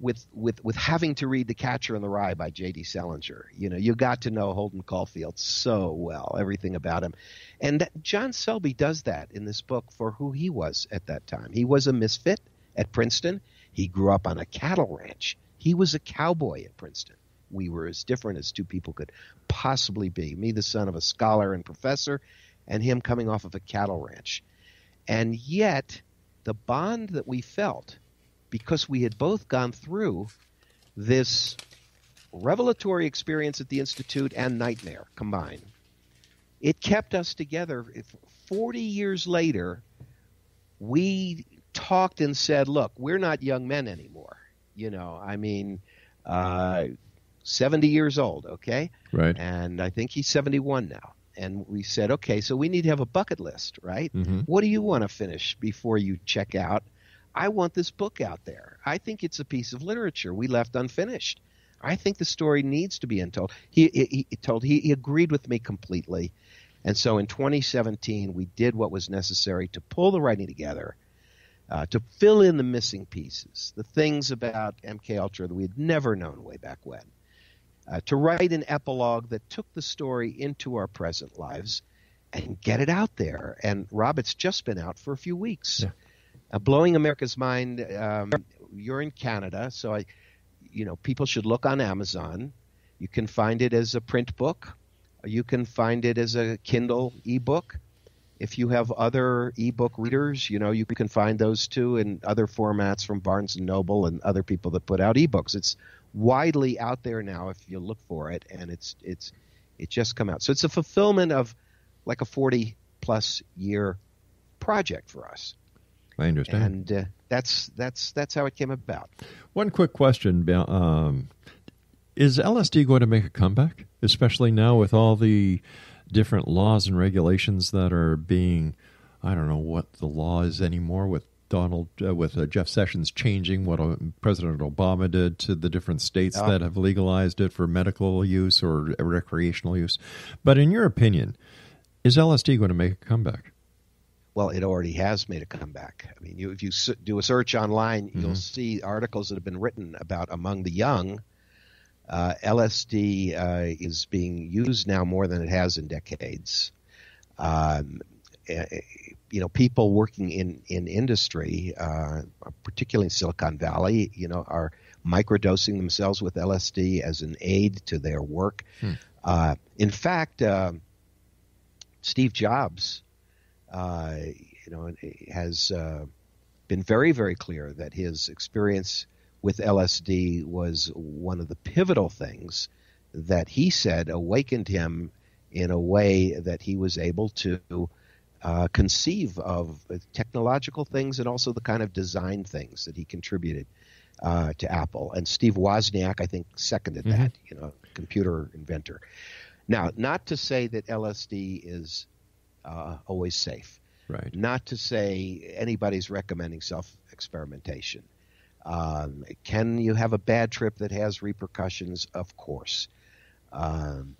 with with with having to read The Catcher in the Rye by J.D. Salinger, you know, you got to know Holden Caulfield so well, everything about him, and that, John Selby does that in this book for who he was at that time. He was a misfit at Princeton. He grew up on a cattle ranch. He was a cowboy at Princeton. We were as different as two people could possibly be. Me, the son of a scholar and professor, and him coming off of a cattle ranch. And yet, the bond that we felt, because we had both gone through this revelatory experience at the Institute and nightmare combined, it kept us together. If 40 years later, we talked and said, look, we're not young men anymore. You know, I mean, uh, 70 years old, okay? Right. And I think he's 71 now. And we said, okay, so we need to have a bucket list, right? Mhm. What do you want to finish before you check out? I want this book out there. I think it's a piece of literature we left unfinished. I think the story needs to be untold. He, he, he told he, he agreed with me completely, and so in 2017 we did what was necessary to pull the writing together, uh, to fill in the missing pieces, the things about MK Ultra that we had never known way back when, uh, to write an epilogue that took the story into our present lives, and get it out there. And Rob, it's just been out for a few weeks. Yeah. Uh, blowing America's mind. Um, you're in Canada, so I, you know, people should look on Amazon. You can find it as a print book. You can find it as a Kindle ebook. If you have other ebook readers, you know, you can find those too in other formats from Barnes and Noble and other people that put out ebooks. It's widely out there now if you look for it, and it's it's It just come out. So it's a fulfillment of like a 40 plus year project for us. I understand. And uh, that's that's that's how it came about. One quick question: um, Is LSD going to make a comeback, especially now with all the different laws and regulations that are being? I don't know what the law is anymore with Donald uh, with uh, Jeff Sessions changing what uh, President Obama did to the different states that have legalized it for medical use or recreational use. But in your opinion, is LSD going to make a comeback? Well, it already has made a comeback. I mean, you, if you do a search online, mm-hmm. you'll see articles that have been written about among the young. Uh, LSD uh, is being used now more than it has in decades. Um, you know, people working in in industry, uh, particularly in Silicon Valley, you know, are microdosing themselves with LSD as an aid to their work. Hmm. Uh, in fact, uh, Steve Jobs uh, you know, has uh, been very, very clear that his experience with LSD was one of the pivotal things that he said awakened him in a way that he was able to uh, conceive of technological things and also the kind of design things that he contributed uh, to Apple. And Steve Wozniak, I think, seconded mm-hmm. that, you know, computer inventor. Now, not to say that LSD is uh, always safe. Right. Not to say anybody's recommending self experimentation. Um, can you have a bad trip that has repercussions? Of course. Um,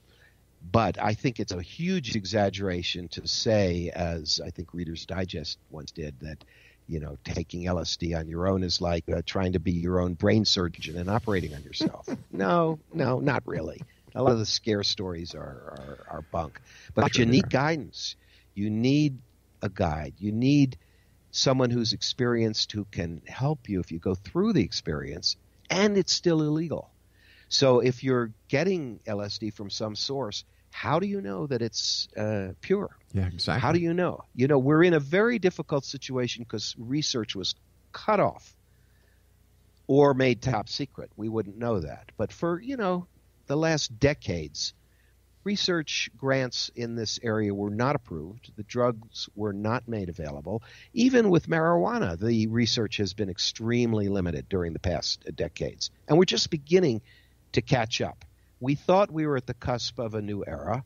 but I think it's a huge exaggeration to say, as I think Reader's Digest once did, that you know taking LSD on your own is like uh, trying to be your own brain surgeon and operating on yourself. no, no, not really. A lot of the scare stories are are, are bunk, but sure you need guidance. You need a guide. You need someone who's experienced who can help you if you go through the experience and it's still illegal. So if you're getting LSD from some source, how do you know that it's uh, pure? Yeah, exactly. How do you know? You know, we're in a very difficult situation because research was cut off or made top secret. We wouldn't know that. But for, you know, the last decades, research grants in this area were not approved. The drugs were not made available. Even with marijuana, the research has been extremely limited during the past decades. And we're just beginning to catch up. We thought we were at the cusp of a new era.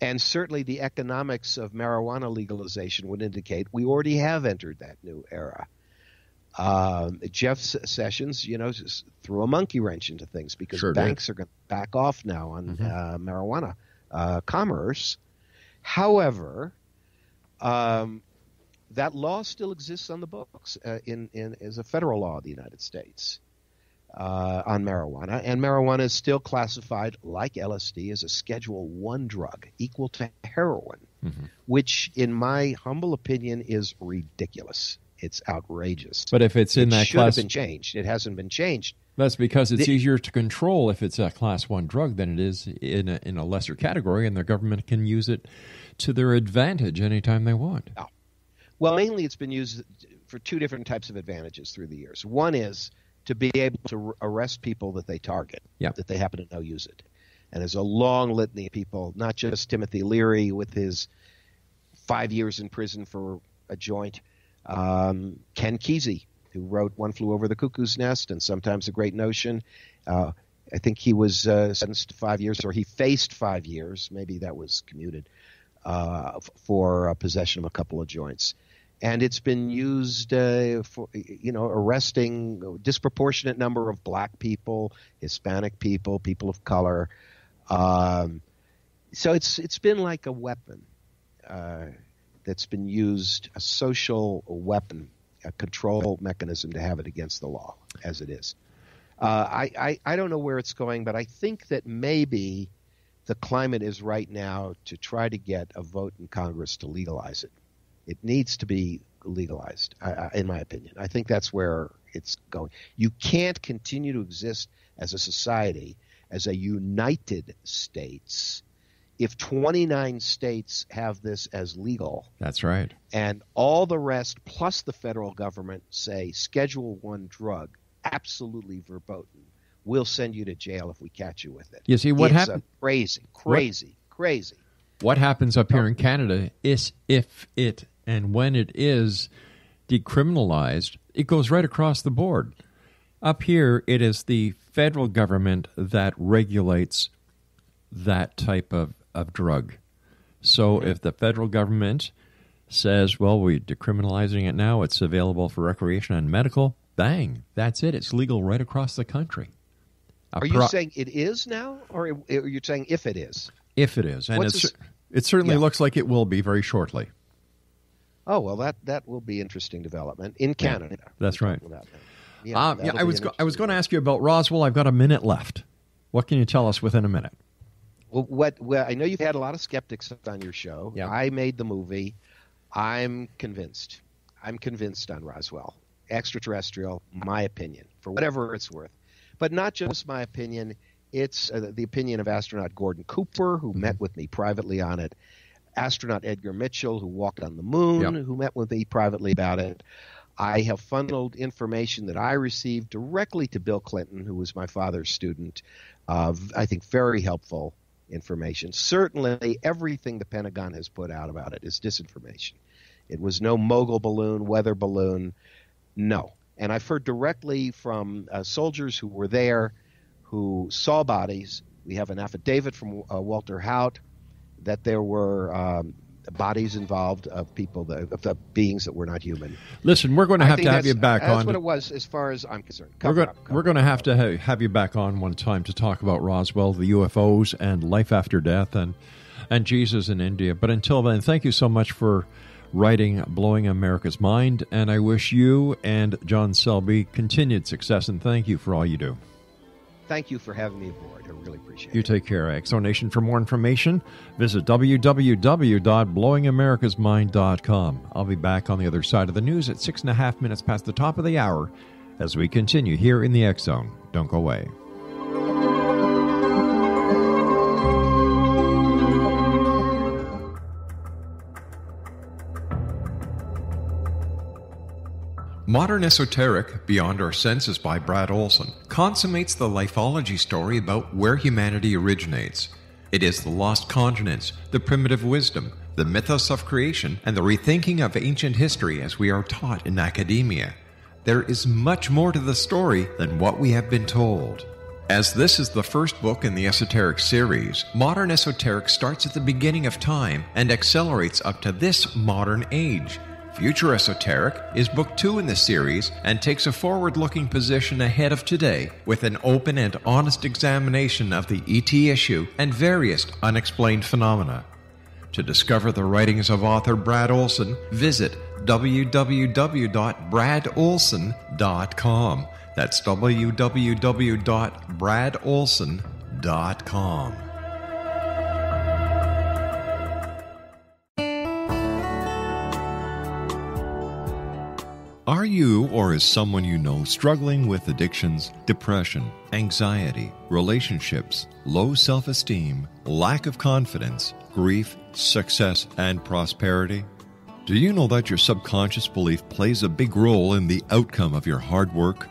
And certainly the economics of marijuana legalization would indicate we already have entered that new era. Um, Jeff Sessions, you know, threw a monkey wrench into things because sure banks did. are going to back off now on mm-hmm. uh, marijuana uh, commerce. However, um, that law still exists on the books uh, in, in as a federal law of the United States uh, on marijuana, and marijuana is still classified like LSD as a Schedule One drug, equal to heroin, mm-hmm. which, in my humble opinion, is ridiculous. It's outrageous. But if it's in it that should class, have been changed. It hasn't been changed. That's because it's The- easier to control if it's a class one drug than it is in a, in a lesser category, and the government can use it to their advantage anytime they want. Oh. Well, mainly it's been used for two different types of advantages through the years. One is to be able to arrest people that they target, Yeah. that they happen to know use it. And there's a long litany of people, not just Timothy Leary with his five years in prison for a joint, um, Ken Kesey, who wrote One Flew Over the Cuckoo's Nest and sometimes A Great Notion. Uh, I think he was uh, sentenced to five years, or he faced five years. Maybe that was commuted uh, for uh, possession of a couple of joints. And it's been used uh, for, you know, arresting a disproportionate number of black people, Hispanic people, people of color. Um, so it's it's been like a weapon uh, that's been used, a social weapon, a control mechanism to have it against the law, as it is. Uh, I, I, I don't know where it's going, but I think that maybe the climate is right now to try to get a vote in Congress to legalize it. It needs to be legalized, I, in my opinion. I think that's where it's going. You can't continue to exist as a society, as a United States, if 29 states have this as legal That's right. and all the rest plus the federal government say schedule 1 drug absolutely verboten we'll send you to jail if we catch you with it. You see, what it's happened? Crazy, crazy, what, crazy. What happens up here in oh. Canada is if it and when it is decriminalized, it goes right across the board. Up here, it is the federal government that regulates that type of, of drug. So if the federal government says, well, we're decriminalizing it now, it's available for recreation and medical, bang, that's it. It's legal right across the country. A are you pro- saying it is now, or are you saying if it is? If it is. And it certainly yeah. looks like it will be very shortly. Oh, well, that, that will be interesting development in Canada. Yeah, that's right. Yeah, uh, yeah I was go- I was going to ask you about Roswell. I've got a minute left. What can you tell us within a minute? Well, what I know you've had a lot of skeptics on your show. Yeah. I made the movie. I'm convinced. I'm convinced on Roswell. Extraterrestrial, my opinion, for whatever it's worth. But not just my opinion. It's uh, the opinion of astronaut Gordon Cooper, who mm-hmm. met with me privately on it. Astronaut Edgar Mitchell, who walked on the moon, yep. who met with me privately about it. I have funneled information that I received directly to Bill Clinton, who was my father's student. Uh, I think very helpful information. Certainly, everything the Pentagon has put out about it is disinformation. It was no mogul balloon, weather balloon. No. And I've heard directly from uh, soldiers who were there who saw bodies. We have an affidavit from uh, Walter Haut that there were um, bodies involved of people that, of the beings that were not human. Listen, we're going to have to have you back that's on. That's what it was, as far as I'm concerned. we're going, up, we're going to have to have, have you back on one time to talk about Roswell, the UFOs, and life after death, and and Jesus in India. But until then, thank you so much for writing Blowing America's Mind, and I wish you and John Selby continued success, and thank you for all you do. Thank you for having me aboard. I really appreciate you it. You take care, X Zone Nation. For more information, visit www.blowingamericasmind.com. I'll be back on the other side of the news at six and a half minutes past the top of the hour as we continue here in the X Zone. Don't go away. Modern Esoteric, Beyond Our Senses by Brad Olson, consummates the lifeology story about where humanity originates. It is the lost continents, the primitive wisdom, the mythos of creation, and the rethinking of ancient history as we are taught in academia. There is much more to the story than what we have been told. As this is the first book in the Esoteric series, Modern Esoteric starts at the beginning of time and accelerates up to this modern age. Future Esoteric is book two in the series and takes a forward looking position ahead of today with an open and honest examination of the ET issue and various unexplained phenomena. To discover the writings of author Brad Olson, visit www.bradolson.com. That's www.bradolson.com. Are you or is someone you know struggling with addictions, depression, anxiety, relationships, low self esteem, lack of confidence, grief, success, and prosperity? Do you know that your subconscious belief plays a big role in the outcome of your hard work?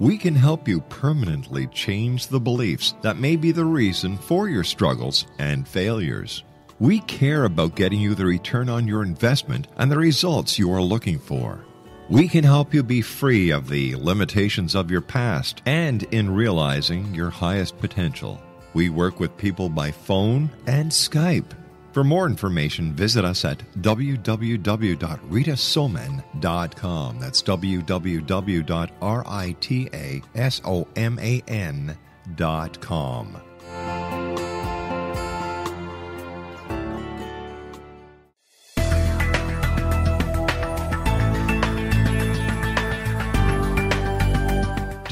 We can help you permanently change the beliefs that may be the reason for your struggles and failures. We care about getting you the return on your investment and the results you are looking for. We can help you be free of the limitations of your past and in realizing your highest potential. We work with people by phone and Skype. For more information, visit us at www.ritasoman.com. That's www.ritasoman.com.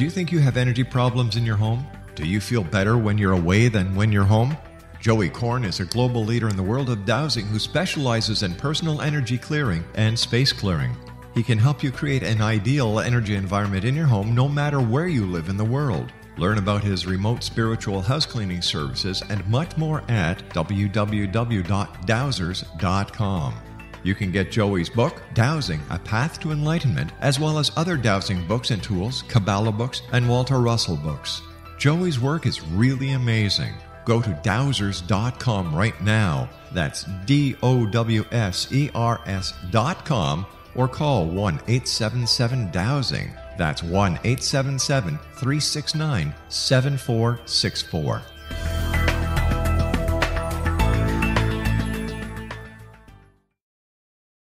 Do you think you have energy problems in your home? Do you feel better when you're away than when you're home? Joey Korn is a global leader in the world of dowsing who specializes in personal energy clearing and space clearing. He can help you create an ideal energy environment in your home no matter where you live in the world. Learn about his remote spiritual house cleaning services and much more at www.dowsers.com. You can get Joey's book, Dowsing A Path to Enlightenment, as well as other dowsing books and tools, Kabbalah books, and Walter Russell books. Joey's work is really amazing. Go to dowsers.com right now. That's D O W S E R S.com or call 1 877 Dowsing. That's 1 877 369 7464.